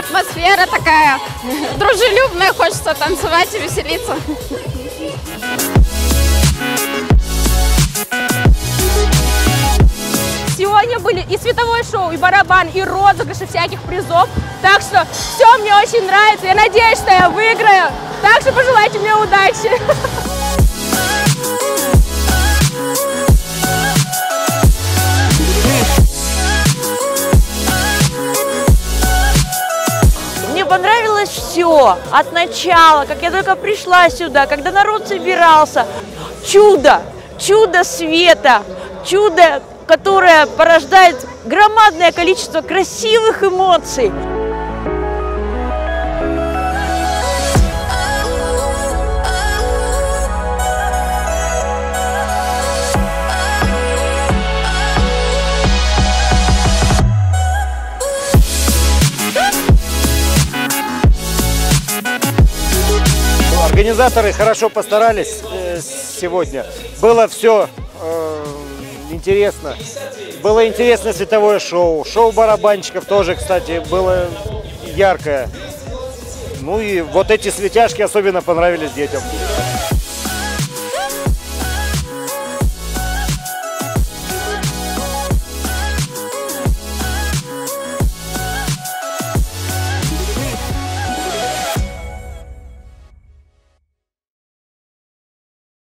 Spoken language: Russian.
атмосфера такая дружелюбная, хочется танцевать и веселиться. Сегодня были и световое шоу, и барабан, и розыгрыши всяких призов. Так что все мне очень нравится. Я надеюсь, что я выиграю. Так что пожелайте мне удачи. Понравилось все от начала, как я только пришла сюда, когда народ собирался. Чудо, чудо света, чудо, которое порождает громадное количество красивых эмоций. Организаторы хорошо постарались э, сегодня. Было все интересно. Было интересное световое шоу. Шоу барабанщиков тоже, кстати, было яркое. Ну и вот эти светяшки особенно понравились детям.